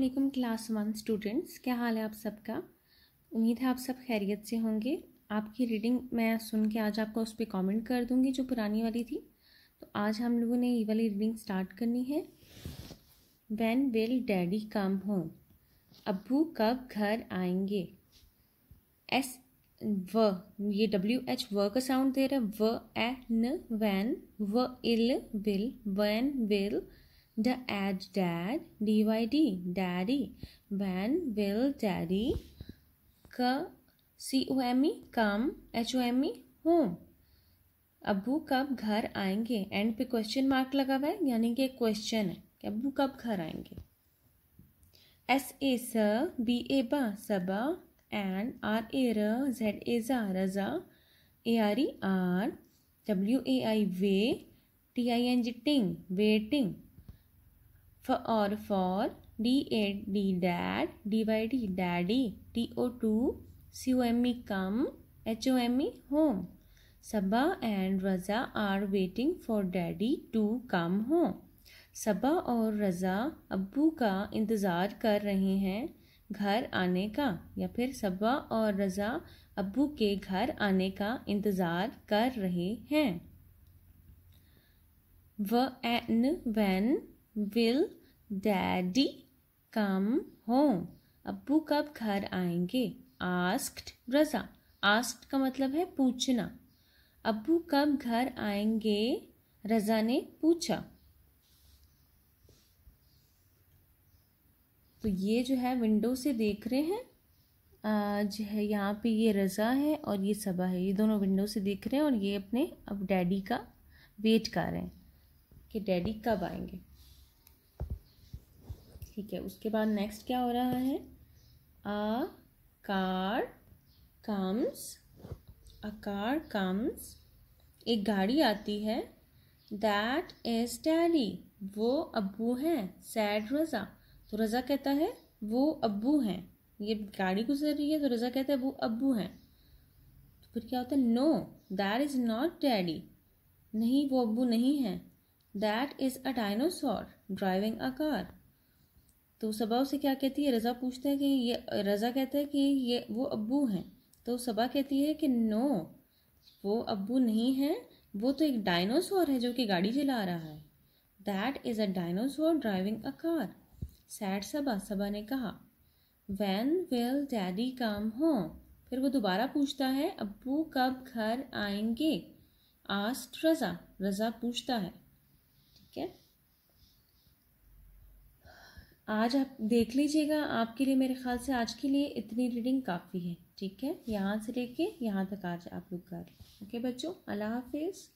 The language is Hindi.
वालेकुम क्लास वन स्टूडेंट्स क्या हाल है आप सबका? उम्मीद है आप सब खैरियत से होंगे। आपकी रीडिंग मैं सुन के आज आपको उस पर कॉमेंट कर दूँगी जो पुरानी वाली थी। तो आज हम लोगों ने ये वाली रीडिंग स्टार्ट करनी है। When will daddy come home अबू कब घर आएँगे? एस व ये डब्ल्यू एच व का साउंड दे रहा है। व एन वैन व इल will when will The add dad, D-Y-D, daddy. When will daddy C-O-M-E, come, H-O-M-E, home. अबू कब घर आएँगे? एंड पे क्वेश्चन मार्क लगा हुआ है? यानी कि क्वेश्चन है कि अबू कब घर आएँगे? एस ए स बी ए बा सबा एन आर ए र जेड ए जा Raza A R E are W A I way T I N G टिंग waiting for or for d a d dad d y d daddy t o 2 c o m e come h o m e home Sabah and Raza are waiting for daddy to come home. Saba और रज़ा अब्बू का इंतज़ार कर रहे हैं घर आने का या फिर सबा और रज़ा अब्बू के घर आने का इंतज़ार कर रहे हैं व N when will daddy come home अब्बू कब घर आएँगे? आस्क्ड रजा आस्क्ड का मतलब है पूछना। अब्बू कब घर आएँगे? रजा ने पूछा। तो ये जो है विंडो से देख रहे हैं। जो है यहाँ पे ये रज़ा है और ये सबा है। ये दोनों विंडो से देख रहे हैं और ये अपने अब डैडी का वेट कर रहे हैं कि डैडी कब आएँगे। ठीक है, उसके बाद नेक्स्ट क्या हो रहा है? A car comes a car comes एक गाड़ी आती है दैट इज़ डैडी वो अबू हैं सैड रज़ा तो रज़ा कहता है, वो अबू हैं, ये गाड़ी गुजर रही है तो रज़ा कहता है, वो अबू हैं। तो फिर क्या होता है? No that is not daddy नहीं, वो अबू नहीं है। That is a dinosaur driving a car तो सबा उसे क्या कहती है? रज़ा पूछता है कि ये, रज़ा कहता है कि ये, वो अब्बू हैं। तो सबा कहती है कि नो, वो अब्बू नहीं है। वो तो एक डायनासोर है जो कि गाड़ी चला रहा है। That is a dinosaur driving a car said Saba Saba ने कहा वैन विल डैडी कम हो फिर वो दोबारा पूछता है, अब्बू कब घर आएँगे? आस्ट रज़ा रज़ा पूछता है। ठीक है? आज आप देख लीजिएगा, आपके लिए मेरे ख्याल से आज के लिए इतनी रीडिंग काफ़ी है, ठीक है? यहाँ से लेके यहाँ तक आज आप लोग कर ओके बच्चों? अल्लाह हाफिज़।